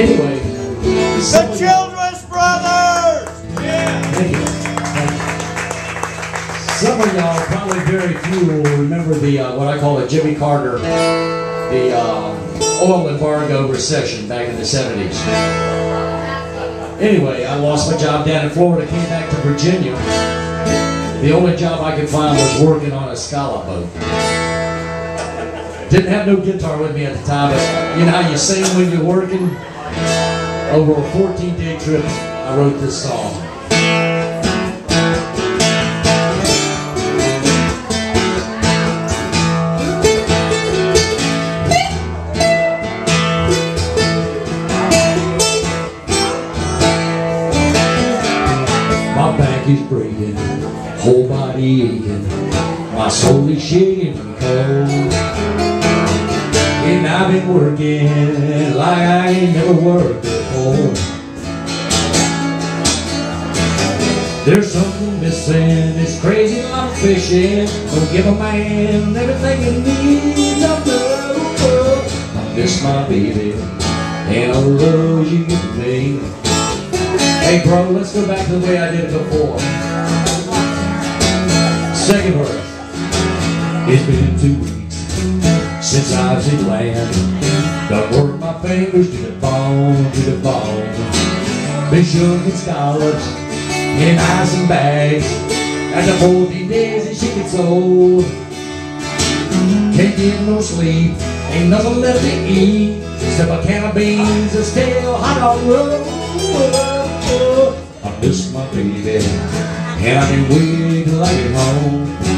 Anyway, The Children's of you- Childress Brothers! Thank you. Thank you. Some of y'all, probably very few, will remember the uh, what I call the Jimmy Carter, the uh, oil embargo recession back in the 70s. Anyway, I lost my job down in Florida, came back to Virginia. The only job I could find was working on a scallop boat. Didn't have no guitar with me at the time, but you know how you sing when you're working? Over a 14 day trip, I wrote this song. My back is breaking, whole body aching, my soul is shaking cold. I've been working like I ain't never worked before. There's something missing, it's crazy like fishing. Don't give a man everything he needs. No, no, no. I miss my baby, and I love you give me. Hey bro, let's go back to the way I did it before. Second verse. It's been two weeks since I've seen land. Done worked my fingers to the bone, to the bone. Been shook in scallops, in ice and bags. After 14 days and she gets old. Can't get no sleep, ain't nothing left to eat. Except a can of beans and stale hot dog roll. I miss my baby, and I've been waiting till I get home.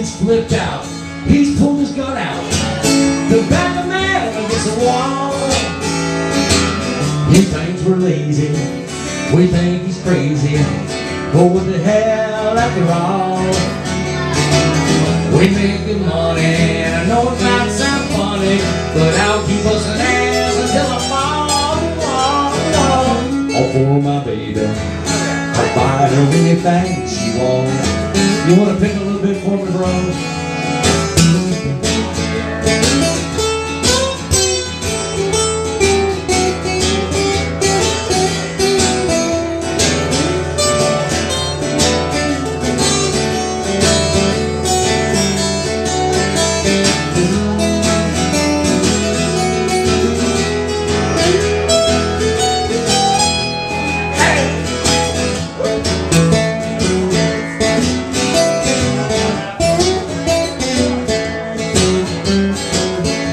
Captain's flipped out, he's pulled his gun out. The back of man against the wall. He thinks we're lazy, we think he's crazy. But what the hell after all? We make good money, I know it might sound funny, but I'll keep us an ass until I fall, fall, fall. All for my baby, I'll buy her anything she wants. You wanna pick a little bit for me, bro?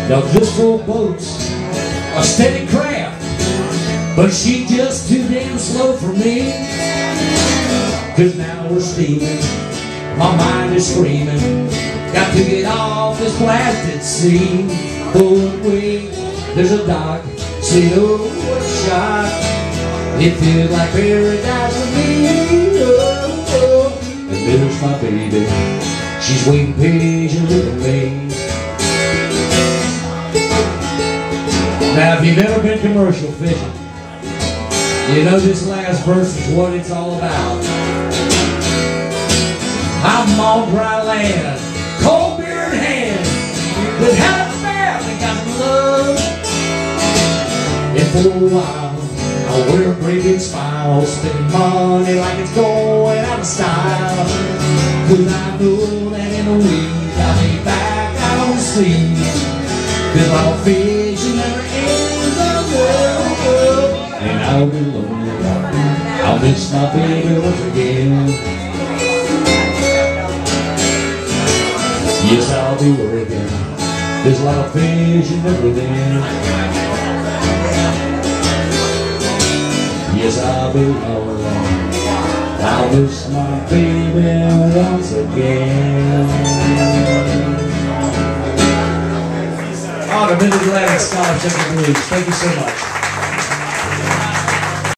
Now this old boat's a steady craft, but she just too damn slow for me. Cause now we're steaming, my mind is screaming, got to get off this blasted sea. Oh wait, there's a dock, see what a shot. It feels like paradise for me. Oh, oh. And there's my baby, she's waiting patiently for me. Now, if you've ever been commercial fishing, you know this last verse is what it's all about. I'm on dry land, cold beer in hand, but how we got love? And for a while, I'll wear a great big smile, spending money like it's going out of style. Cause I know that in a week I'll be back out on the sea. Cause fishing never Miss my baby once again Yes, I'll be working There's a lot of fishing every day Yes, I'll be lonely I'll miss my baby once again. Oh, the Mid-Atlantic Scallop Shuckin Blues. Thank you so much.